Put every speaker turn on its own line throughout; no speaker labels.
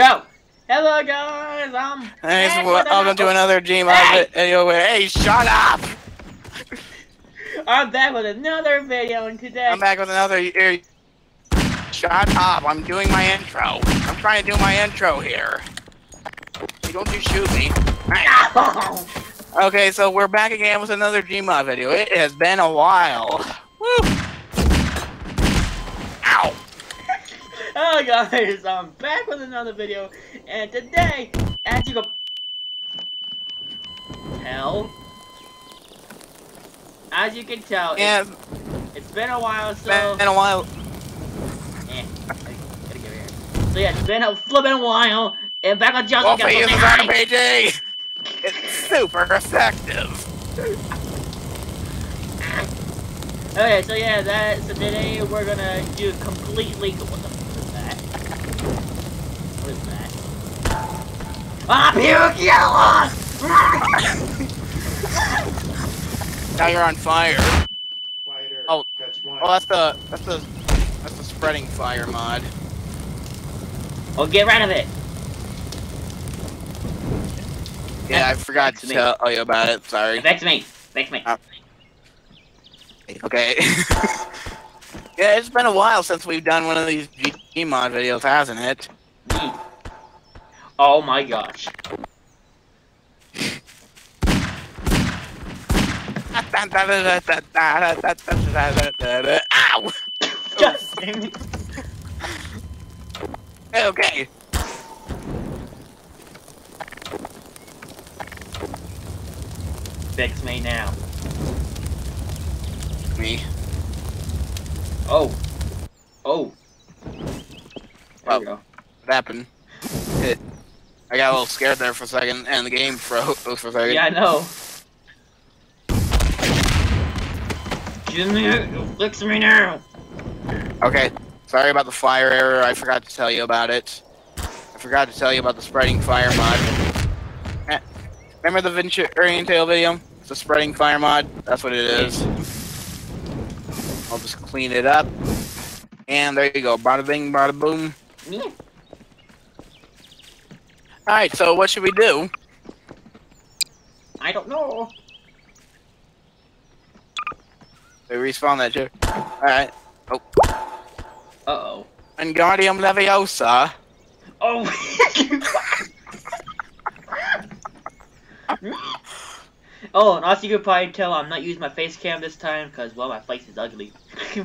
Go! Hello guys, I'm
Hey,
back with
I'm gonna another Gmod
Hey!
video where, hey, shut up!
I'm back with another video and today
I'm back with another, er, shut up, I'm doing my intro. I'm trying to do my intro here. Hey, Don't you shoot me.
No!
Okay, so we're back again with another Gmod video. It has been a while. Woo! Ow!
Hello guys, I'm back with another video and today, as you can tell, as you can tell,
Yeah,
it's, it's been a while
it's
so
been a while.
eh, gotta, gotta get here. So yeah, it's been a flipping while and back on Justin
Wolfie
got
uses RPG! It's super effective.
Okay, so yeah, that so today we're gonna do completely. What the fuck is that? What is that? Ah, puke yellow!
Now you're on fire.
Quieter.
Oh.
Catch.
Oh, that's the that's the that's the spreading fire mod.
oh, get rid of it.
Yeah, I forgot to
me.
tell you about it. Sorry.
Affects me. Affects me.
Uh, Okay. yeah, it's been a while since we've done one of these G mod videos, hasn't it?
Mm. Oh my gosh.
Ow!
Just Justin.
Okay.
Affects me now.
Me.
Oh. Oh. There
Oh.
we go.
Happened? It. I got a little scared there for a second, and the game froze for a second.
Yeah, I know. Jimmy, fix me now.
Okay. Sorry about the fire error. I forgot to tell you about it. I forgot to tell you about the spreading fire mod. Eh, Remember the Venturian Tale video? It's a spreading fire mod. That's what it is. I'll just clean it up. And there you go. Bada bing, bada boom.
Yeah.
Alright, so what should we do?
I don't know.
They respawn that shit. Alright. Oh.
Uh-oh.
Wingardium Leviosa.
Oh! oh, and also you could probably tell I'm not using my face cam this time because, well, my face is ugly.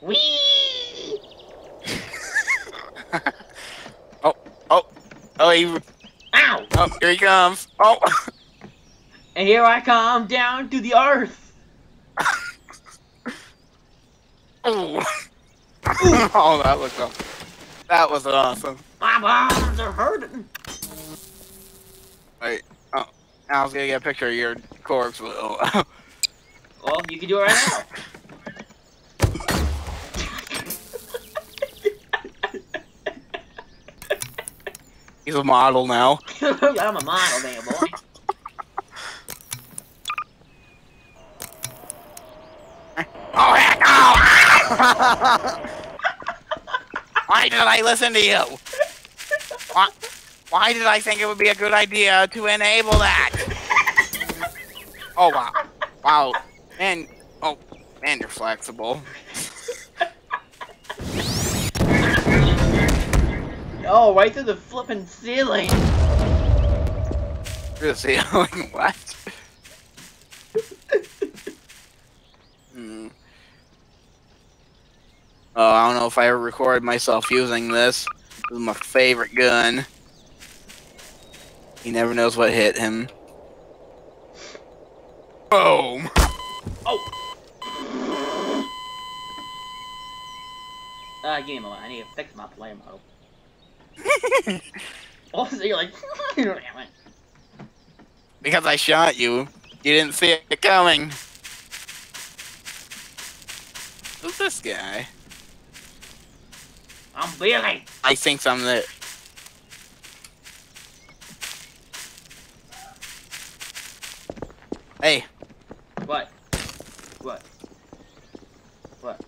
Whee!
Oh, oh, oh, he,
Ow!
oh, here he comes. Oh.
And here I come down to the earth!
oh, oh, that was awesome. That was awesome.
My bones are hurting!
Wait. Oh, I was gonna get a picture of your corpse. but- Oh.
Well, you can do it right now.
He's a model now.
I'm a model, man, boy.
Oh heck no! Why did I listen to you? Why, why did I think it would be a good idea to enable that? Oh wow, wow, man, oh man, you're flexible.
Oh, right through the flipping ceiling.
Through the ceiling, what? Hmm. Oh, I don't know if I ever recorded myself using this. This is my favorite gun. He never knows what hit him. Boom!
Oh! Uh, give me a moment. I need to fix my play mode. Oh, so you're like, damn it.
because I shot you, you didn't see it coming. Who's this guy?
I'm Billy.
I think I'm the. Hey,
What? What? What?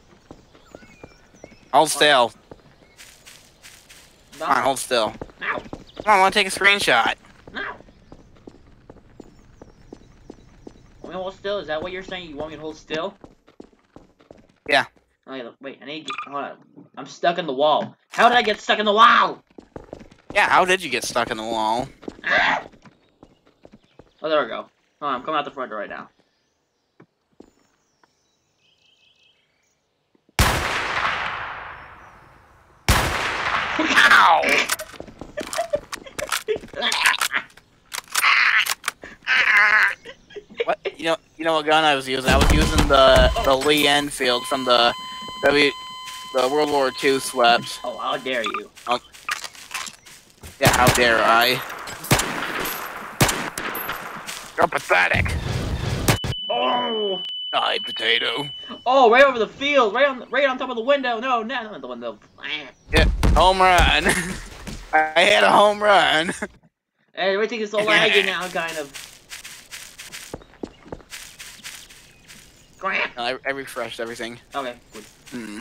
Hold still.
No.
Come on, hold still.
No.
Come on, I want to take a screenshot.
No. Want me to hold still? Is that what you're saying? You want me to hold still?
Yeah.
Oh, wait, I need to get, hold on. I'm stuck in the wall. How did I get stuck in the wall?
Yeah, how did you get stuck in the wall?
Ah! Oh, there we go. Hold on, I'm coming out the front door right now.
Ow! What? You know, you know what gun I was using? I was using the the Lee Enfield from the W, the World War II swept.
Oh, how dare you. Oh.
Yeah, how dare I? You're pathetic.
Oh!
Die, potato.
Oh, right over the field, right on, right on top of the window. No, no, not the window.
Home run. I hit a home run.
And everything is so laggy now, kind of. Crap.
I, I refreshed everything.
Okay, good.
Hmm.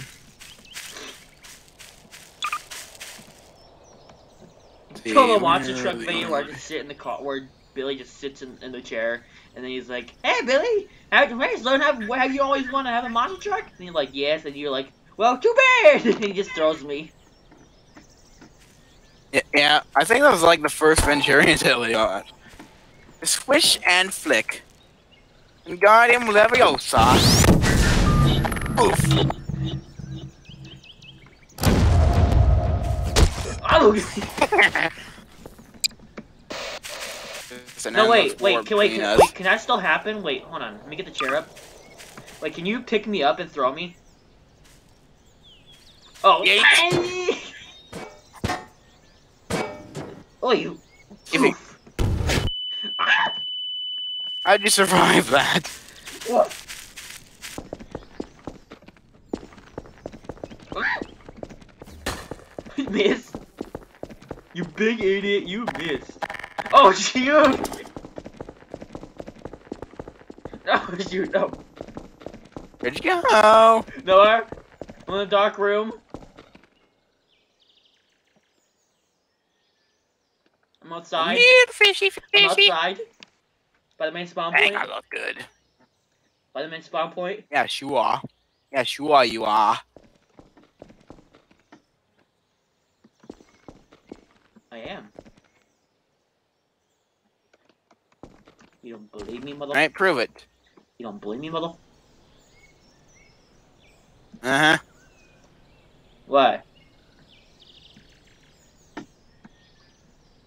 Total monster truck video where I just sit in the car, where Billy just sits in, in the chair, and then he's like, "Hey, Billy, have, hey, learn have, have you always want to have a monster truck?" And you're like, "Yes," and you're like, "Well, too bad." and he just throws me.
Yeah, yeah, I think that was like the first Venturian video. Squish and flick. Wingardium Leviosa. Oof.
Oh, no, wait, wait, can, wait, can, wait, can that still happen? Wait, hold on, let me get the chair up. Wait, can you pick me up and throw me? Oh,
Yeet.
Oh, you.
You-
Oof. Ah!
How'd you survive that?
What? You missed. You big idiot, you missed. Oh shoot! Oh shoot, no.
Where'd you go?
Nowhere. I'm in the dark room. I'm outside.
Weird fishy
I'm
fishy.
outside. By the main spawn
Dang,
point.
I look good.
By the main spawn point.
Yes, you are. Yes, you are. You are.
I am. You don't believe me, mother?
All right, prove it.
You don't believe me, mother?
Uh huh.
What?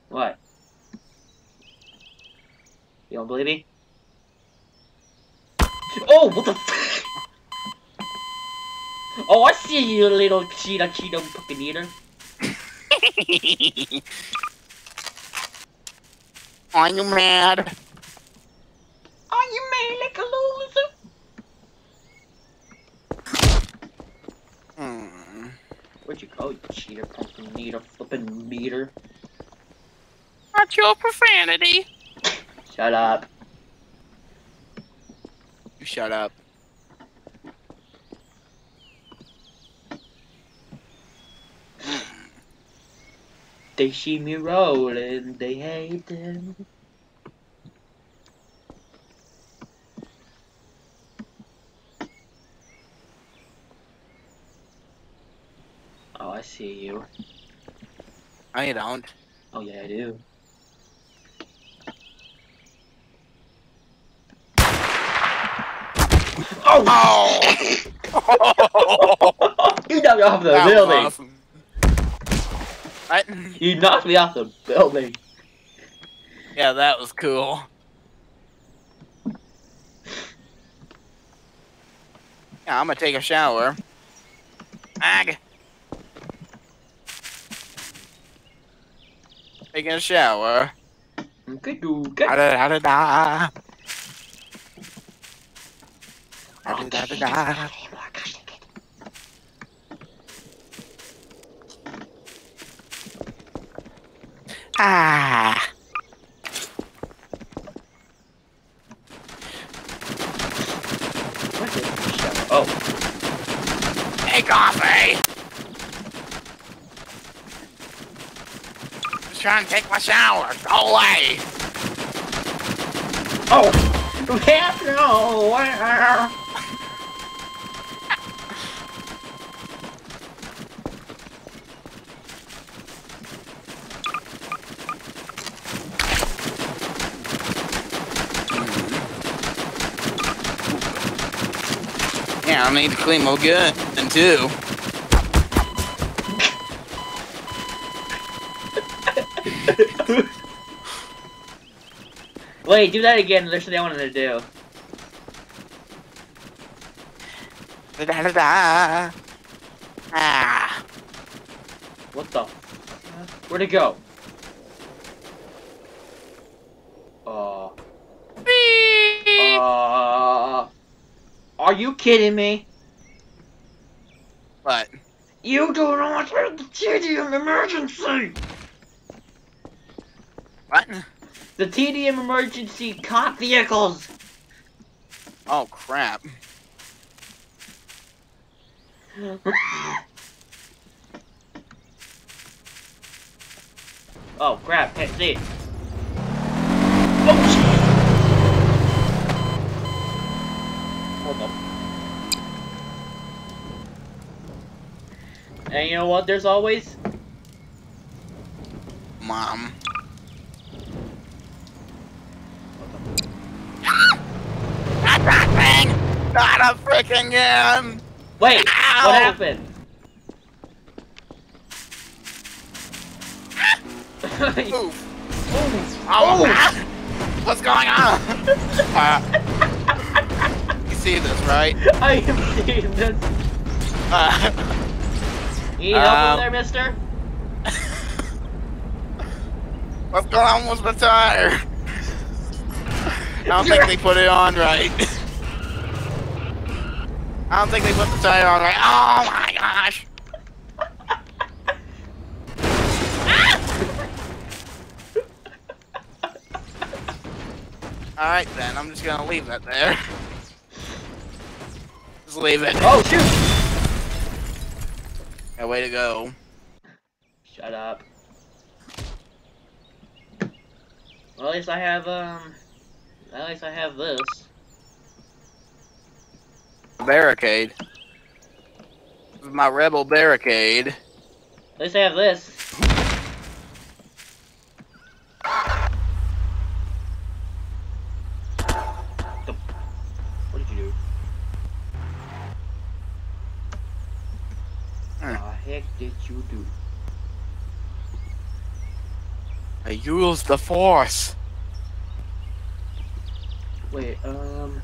What? You don't believe me? Oh, what the f- Oh, I see you, little cheetah cheetah fucking eater.
are you mad?
Are you mad like a loser?
Hmm.
Where'd you call you cheater pumpkin eater flipping meter?
Not your profanity.
Shut up.
You shut up.
They see me rolling, they hate them. Oh, I see you.
No, you don't.
Oh, yeah, I do. Oh!
Oh!
you knocked me off the
That was
building!
awesome. What?
You knocked me off the building!
Yeah, that was cool. Yeah, I'm gonna take a shower. Ag. Taking a shower.
Good dude, good.
Da da da da. da, da, da. Ah.
Oh.
Hey, coffee! Just trying to take my shower. Go away!
Oh! What? No! Oh, Where?
I need to clean my gun too.
Wait, do that again. There's something I wanted to do.
Da da da. Ah.
What the? Where'd it go? Uh. Uh. Are you kidding me?
What?
You do not have the TDM emergency!
What?
The TDM emergency cop vehicles!
Oh crap.
oh crap, can't see it. Oh shit! Hold up. And you know what? There's always
Mom. Not that thing! Not a freaking gun!
Wait,
Ow!
what happened?
Oof. Oh, ah! What's going on? Uh, you see this, right?
I am seeing this.
Uh,
need help
Um,
there, mister?
what's going on with the tire? I don't think they put it on right. I don't think they put the tire on right. Oh my gosh! Alright then, I'm just gonna leave that there. Just leave it.
Oh, shoot!
Yeah, way to go.
Shut up. Well, at least I have, um... At least I have this.
Barricade. This is my rebel barricade.
At least I have this. The- What did you do?
Hmm.
The heck did you do?
I use the force.
Wait, um...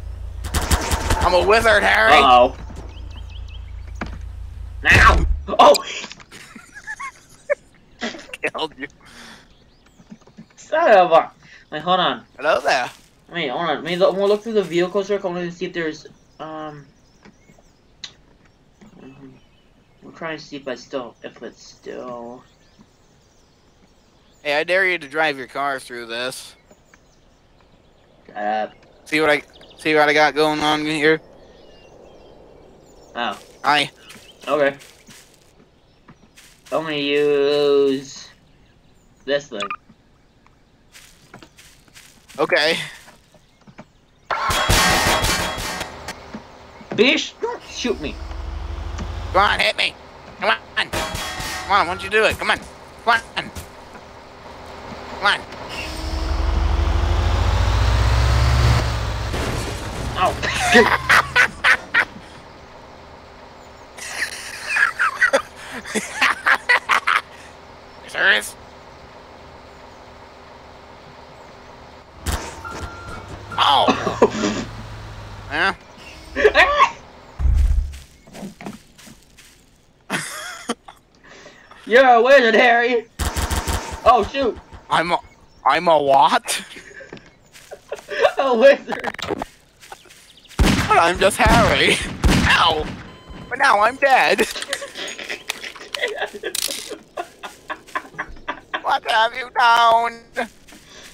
I'm a wizard, Harry.
Uh-oh. Now! Oh!
Killed you.
Son of a... Wait, hold on.
Hello there.
Wait, hold on. Me look, we'll look through the vehicle circle. and see if there's, um... I'm trying to see if I still, if it's still...
Hey, I dare you to drive your car through this.
Up.
See what I see what I got going on here.
Oh,
I
okay. I'm gonna use this thing.
okay.
Bish, don't shoot me.
Come on, hit me. Come on. Come on, why don't you do it? Come on. Come on. Come on.
Oh.
You serious? Oh. yeah.
You're a wizard, Harry. Oh shoot,
I'm a I'm a what?
a wizard.
But I'm just Harry. Ow. But now I'm dead. What have you done?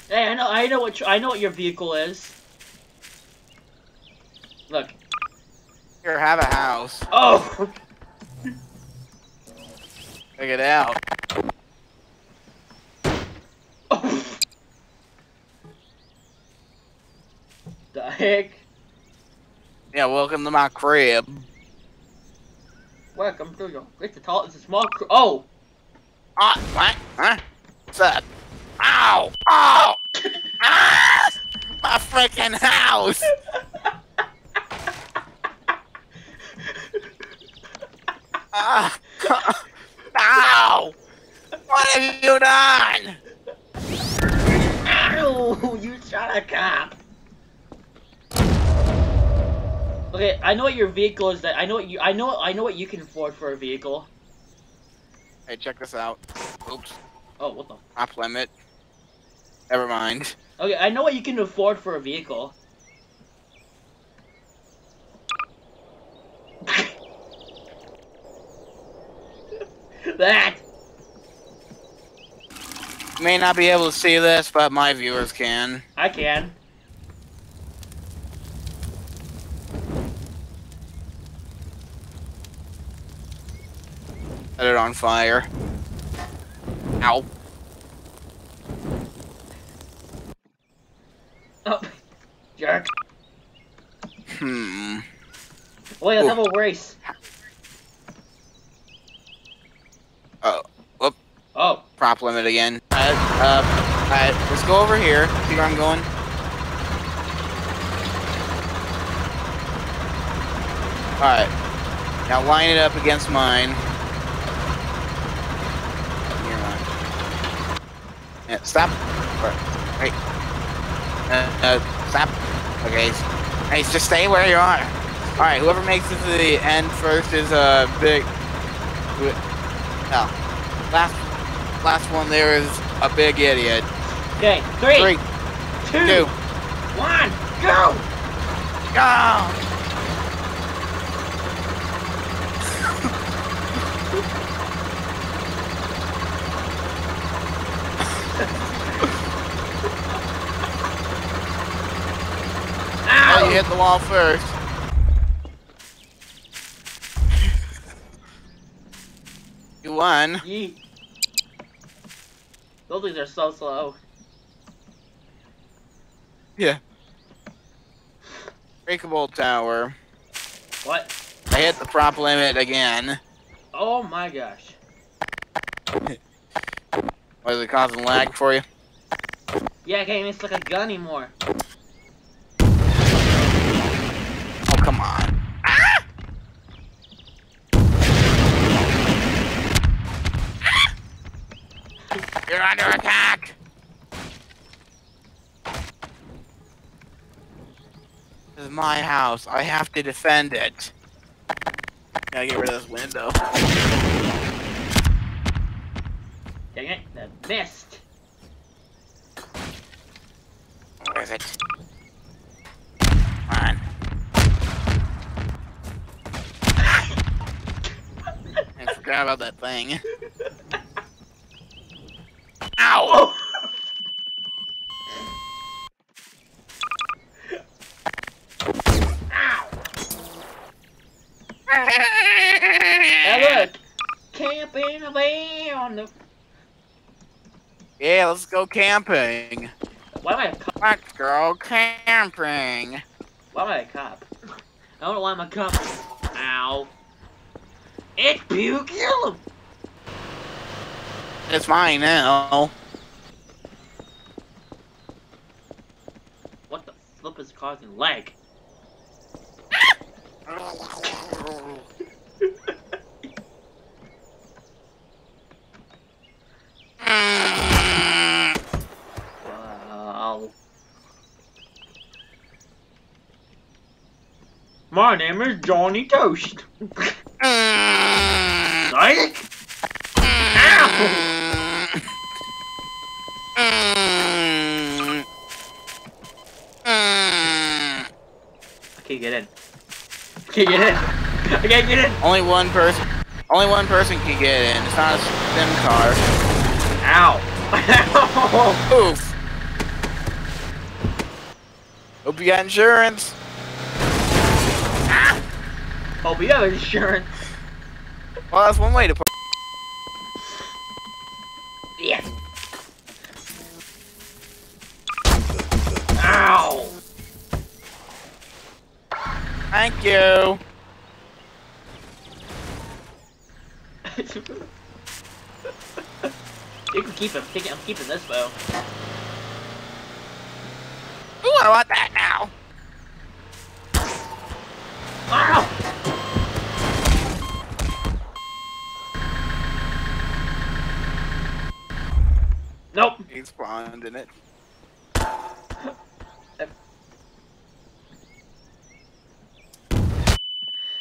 hey, I know, I know what, I know what your vehicle is. Look.
Here, have a house.
Oh.
Check it out.
Heck?
Yeah, welcome to my crib.
Welcome to your. It's a tall. It's a small. Cr- oh.
Ah, what? Huh? What's up? Ow! Ow! ah! My freaking house! Ah! Ow! What have you done?
Ow! You shot a cop. Okay, I know what your vehicle is. That I know what you. I know. I know what you can afford for a vehicle.
Hey, check this out. Oops.
Oh, what the?
Top limit. Never mind.
Okay, I know what you can afford for a vehicle. that.
You may not be able to see this, but my viewers can.
I can.
On fire. Ow.
Oh, jerk.
Hmm.
Wait, let's
Ooh.
have a race.
Oh, whoop.
Oh,
Prop limit again. Alright, uh, alright, let's go over here. See where I'm going? Alright. Now line it up against mine. Near mine. Yeah, stop. Wait. Uh, uh, stop. Okay. Hey, just stay where you are. Alright, whoever makes it to the end first is a uh, big. No. Last last one there is a big idiot.
okay. Three,
Three,
two,
two,
one, go!
go! Oh, you hit the wall first. you won.
Those things are so slow.
Yeah. Breakable tower.
What?
I hit the prop limit again.
Oh my gosh.
Was it causing lag for you?
Yeah, I can't even stick a gun anymore.
Oh, come on. Ah! You're under attack! This is my house. I have to defend it. Gotta get rid of this window.
Dang it, that missed.
Where is it? Come on. I forgot about that thing. Ow!
Oh! Ow! Hey, look! Camping away on the.
Yeah, let's go camping.
Why am I a cop?
Let's go camping.
Why am I a cop? I don't know why I'm a cop. Ow. It's you kill him!
It's mine now.
What the flip is causing lag? My name is Johnny Toast. Psych! Ow! I can't get in. I can't get in. I can't get in.
Only one person. Only one person can get in. It's not a sim car.
Ow. Ow.
Oof. Hope you got insurance.
Have insurance.
Well, that's one way to put.
Yeah. Ow.
Thank you.
you can keep it. I'm keeping this bow.
Ooh, I want that now.
Nope.
He spawned in it.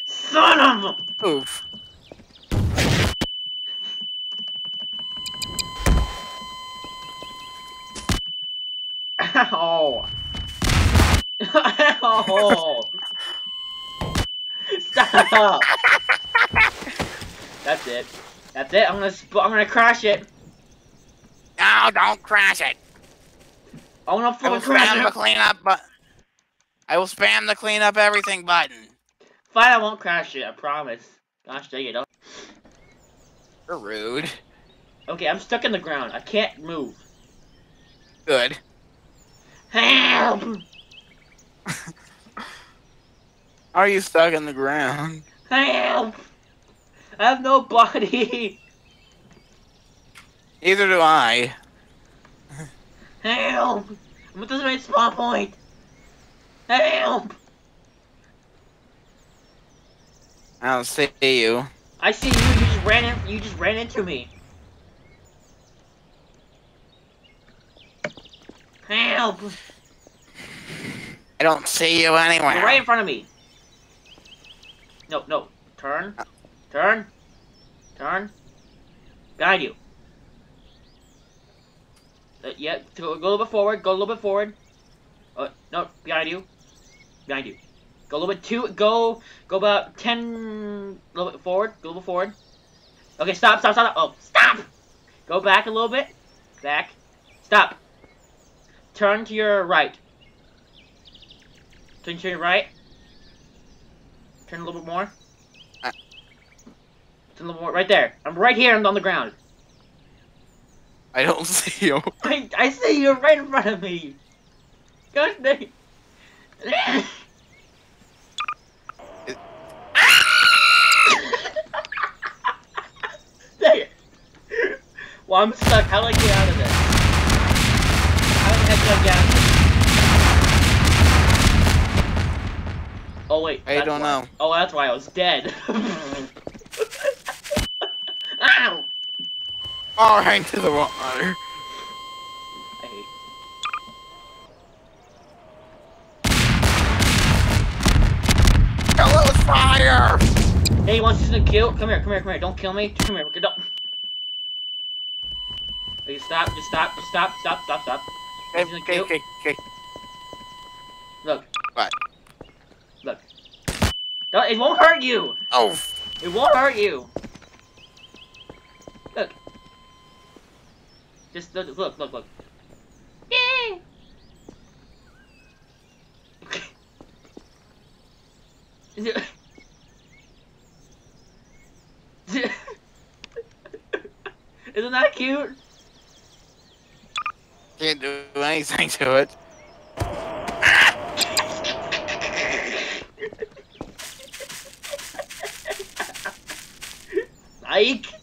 Son of a...
Oof.
Ow! Ow! Stop! That's it. That's it. I'm gonna I'm gonna crash it.
No, don't crash it.
I wanna crash
I will
fucking crash
spam the
it.
cleanup but I will spam the clean up everything button.
Fine, I won't crash it. I promise. Gosh dang it. don't-
You're rude.
Okay, I'm stuck in the ground. I can't move.
Good.
Help!
Are you stuck in the ground?
Help! I have no body.
Neither do I.
Help! I'm at this main spawn point. Help!
I don't see you.
I see you. You just ran in. You just ran into me. Help!
I don't see you anywhere.
You're right in front of me. No, no. Turn. Turn. Turn. Guide you. Uh, yeah, go, go a little bit forward. Go a little bit forward. Uh, no, behind you. Behind you. Go a little bit too. Go. Go about ten. A little bit forward. Go a little forward. Okay, stop, stop, stop. Oh, stop. Go back a little bit. Back. Stop. Turn to your right. Turn to your right. Turn a little bit more.
Uh.
Turn a little more. Right there. I'm right here. I'm on the ground.
I don't see you.
I, I see you right in front of me. Gosh dang. dang it. Well, I'm stuck. How do I get out of this? How the heck do I get out of this? Oh wait.
I don't
why.
know.
Oh, that's why I was dead. Ow!
Oh, hang to the water.
I hate.
Hello, fire!
Hey, you want to kill? Come here, come here, come here. Don't kill me. Just come here. Don't. Okay, stop. Just stop. Just stop. Stop. Stop. Stop.
Okay, okay, okay, okay.
Look.
What?
Look. Don't, it won't hurt you.
Oh,
It won't hurt you. Just look. Look. Look. Look. Yay! Okay. Is it? Is it- Isn't that cute?
can't do anything to it.
Ike!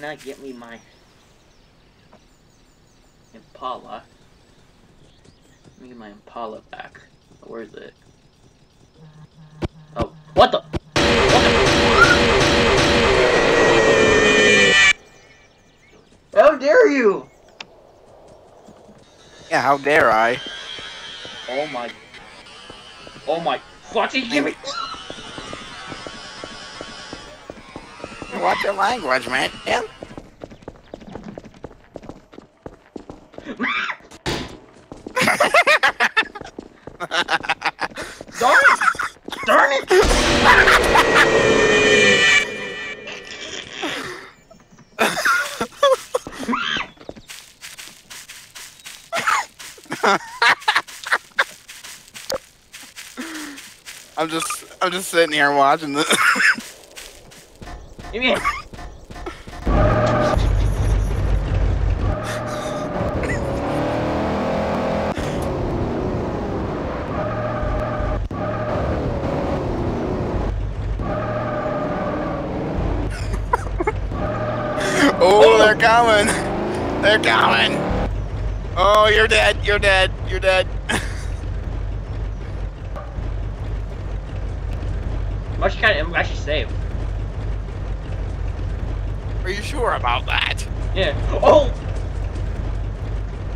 Now get me my Impala. Let me get my Impala back. Where is it? Oh, what the? What the? How dare you!
Yeah, how dare I?
Oh my. Oh my fucking give me.
Watch your language, man. Yeah.
Darn it! Darn it!
I'm just, I'm just sitting here watching this. Oh, they're coming. They're coming. Oh, you're dead. You're dead. You're dead.
I'm actually, kind of, I'm actually safe.
Are you sure about that?
Yeah. Oh!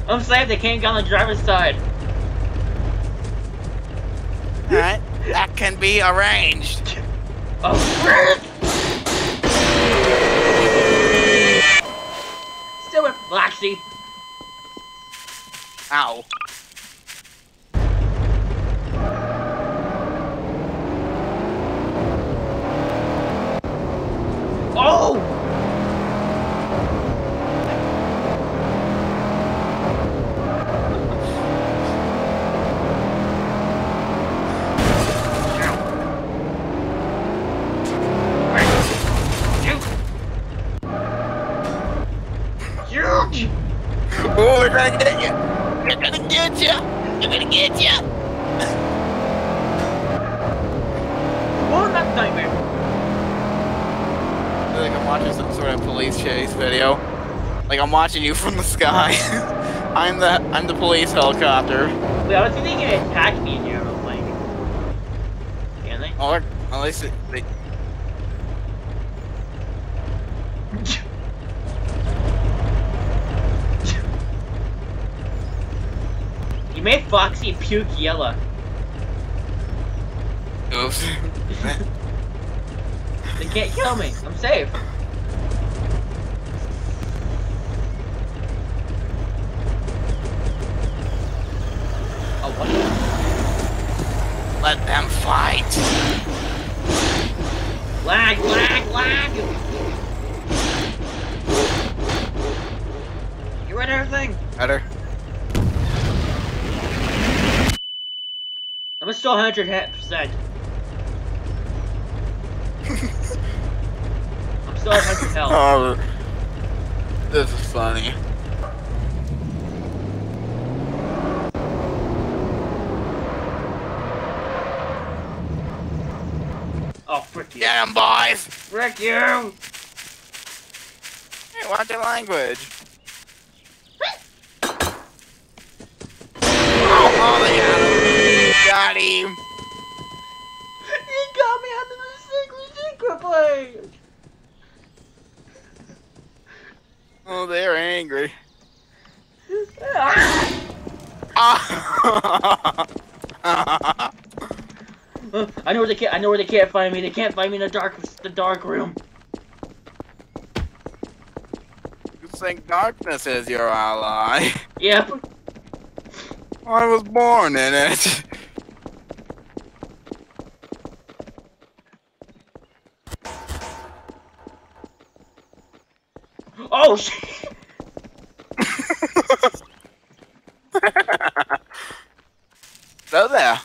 I'm safe, they can't get on the driver's side.
Alright. That can be arranged.
Oh! Still with Blacksy.
Ow. From the sky. I'm the I'm the police helicopter.
Wait, I don't think they can attack me in your aeroplane. Can they?
Or at least it, they.
You made Foxy puke yellow.
Oops.
They can't kill me. I'm safe.
Let them fight.
Lag, lag, lag! You read everything?
Better.
I'm still 100 percent. I'm still at 100 health.
Oh, this is funny.
You.
Get 'em, boys.
Frick you!
Hey, watch your language. Oh, they got him. Got him.
He got me under the secret secret place!
Oh, they're angry.
Ah!
Ah.
Uh, I know where they can't. I know where they can't find me. They can't find me in the dark, the dark room.
you think darkness is your ally?
Yep.
I was born in it.
Oh shit!
So there.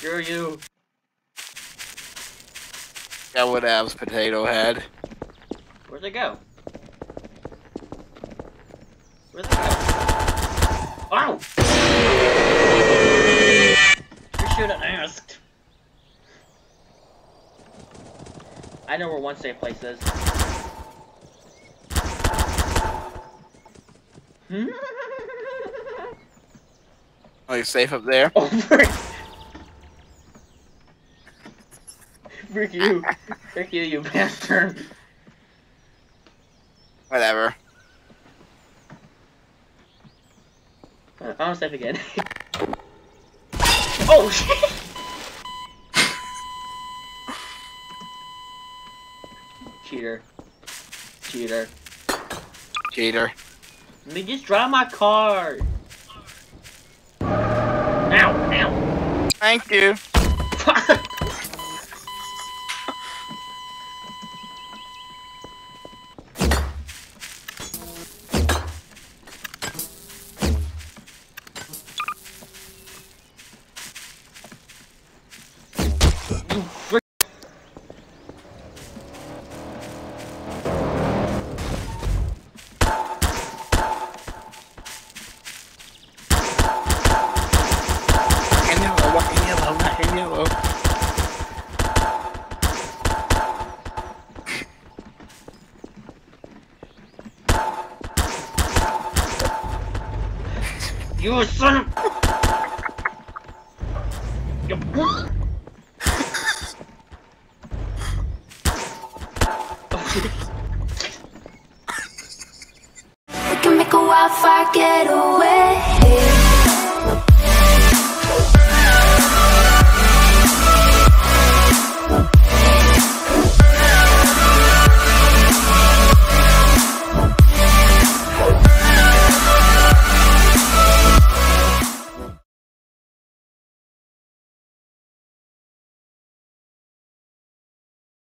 Screw you.
Got what Ab's potato head.
Where'd they go? Where'd they go? Ow! You should have asked. I know where one safe place is.
Oh, you safe up there?
oh, frick! You. Frick you, you bastard.
Whatever.
Uh, I'm safe again. oh shit! Cheater. Cheater.
Cheater.
Let me just drive my car. Ow! Ow!
Thank. You